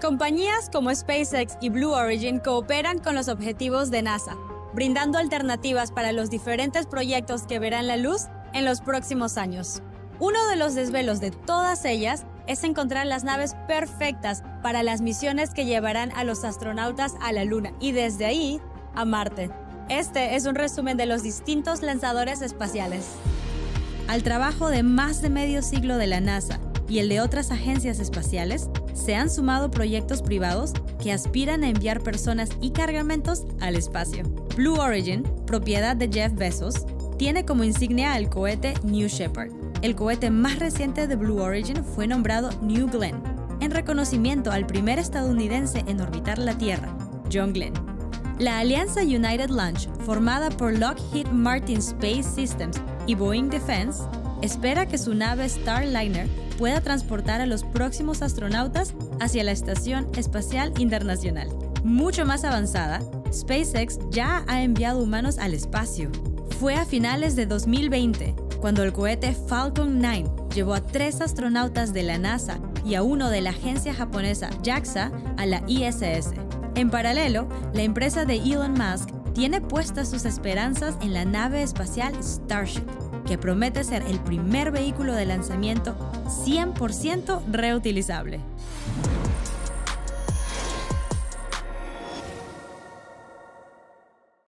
Compañías como SpaceX y Blue Origin cooperan con los objetivos de NASA, brindando alternativas para los diferentes proyectos que verán la luz en los próximos años. Uno de los desvelos de todas ellas es encontrar las naves perfectas para las misiones que llevarán a los astronautas a la Luna y desde ahí a Marte. Este es un resumen de los distintos lanzadores espaciales. Al trabajo de más de medio siglo de la NASA y el de otras agencias espaciales, se han sumado proyectos privados que aspiran a enviar personas y cargamentos al espacio. Blue Origin, propiedad de Jeff Bezos, tiene como insignia el cohete New Shepard. El cohete más reciente de Blue Origin fue nombrado New Glenn, en reconocimiento al primer estadounidense en orbitar la Tierra, John Glenn. La alianza United Launch, formada por Lockheed Martin Space Systems y Boeing Defense, espera que su nave Starliner pueda transportar a los próximos astronautas hacia la Estación Espacial Internacional. Mucho más avanzada, SpaceX ya ha enviado humanos al espacio. Fue a finales de 2020 cuando el cohete Falcon 9 llevó a tres astronautas de la NASA y a uno de la agencia japonesa JAXA a la ISS. En paralelo, la empresa de Elon Musk tiene puestas sus esperanzas en la nave espacial Starship, que promete ser el primer vehículo de lanzamiento 100% reutilizable.